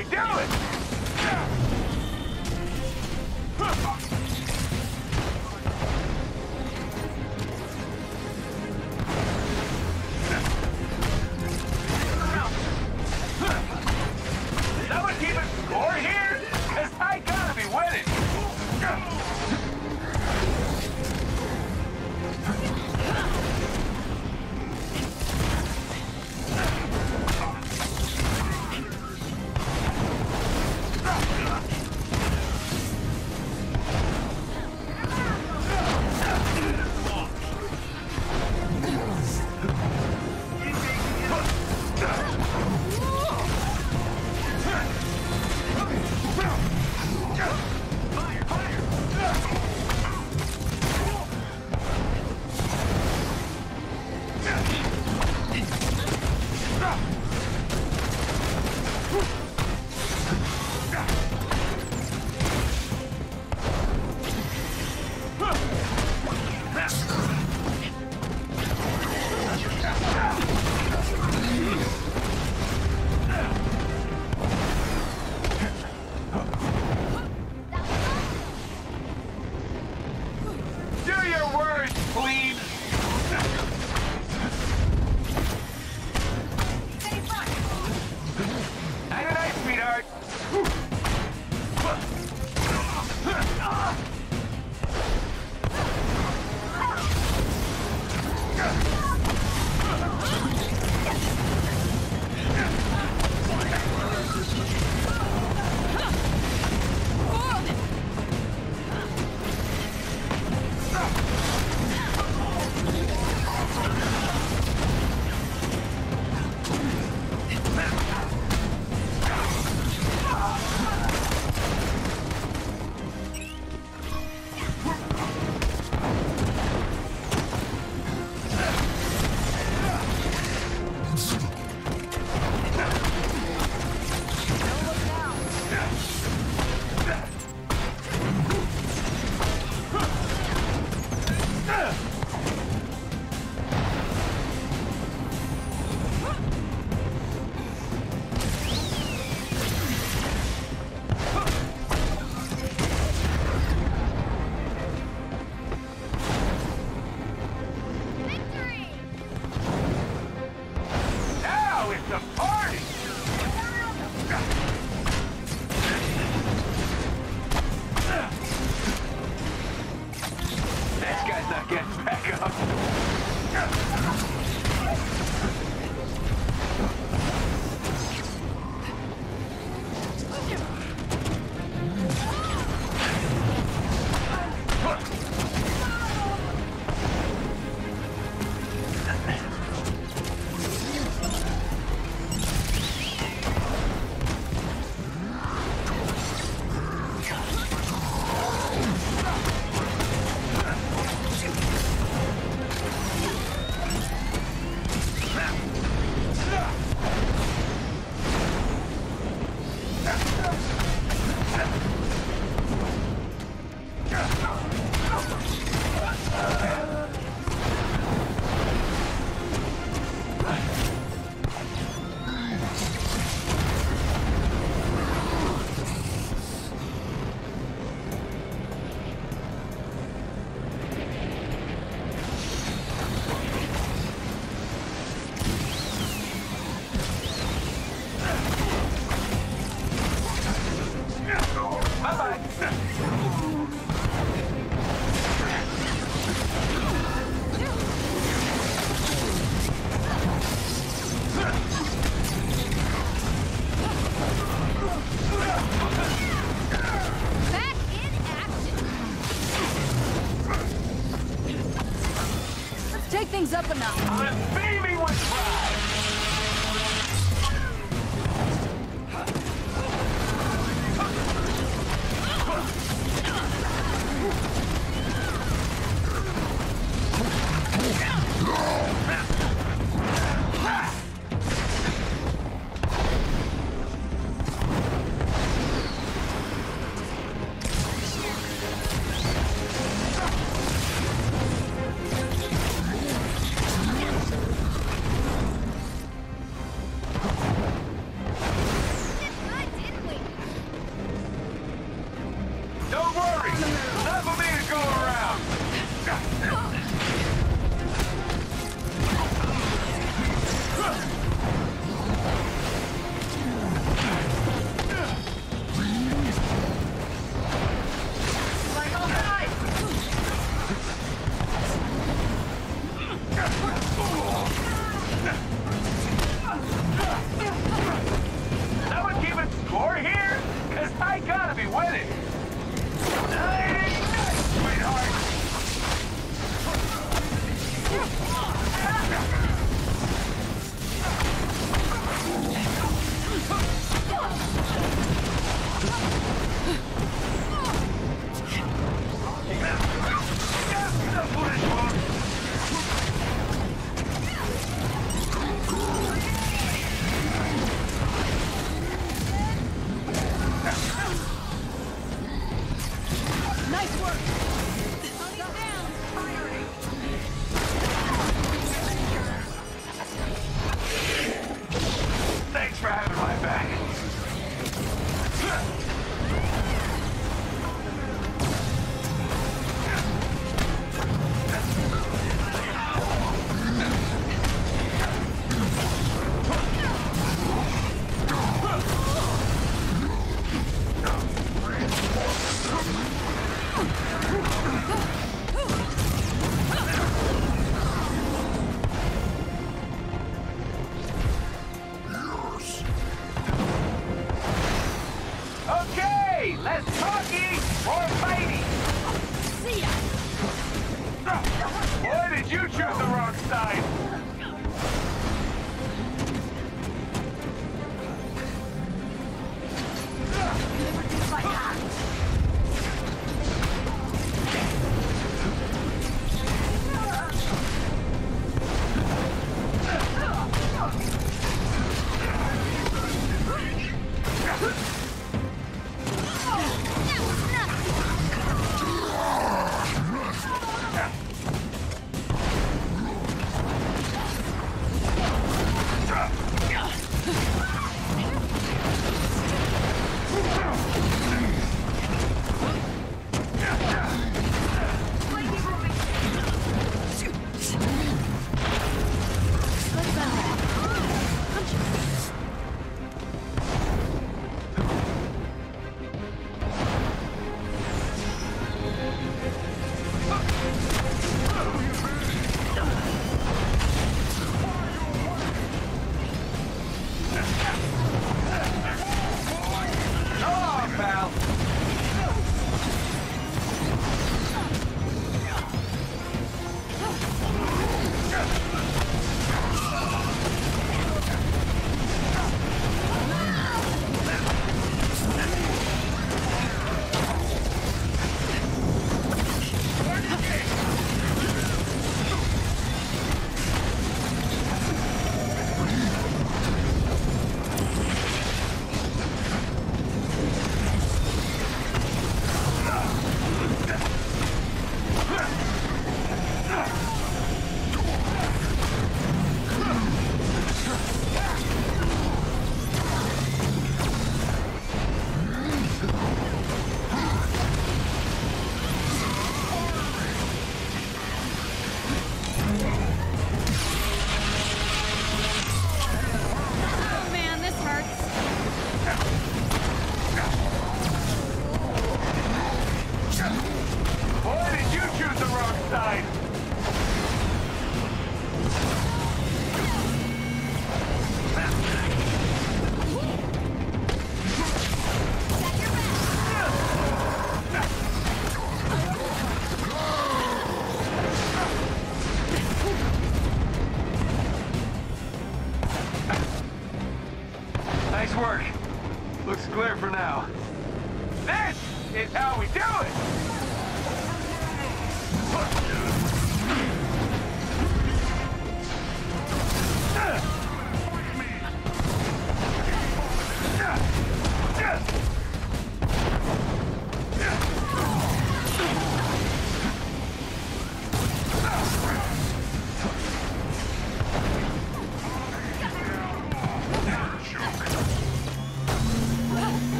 we do it! Please! Take Boy,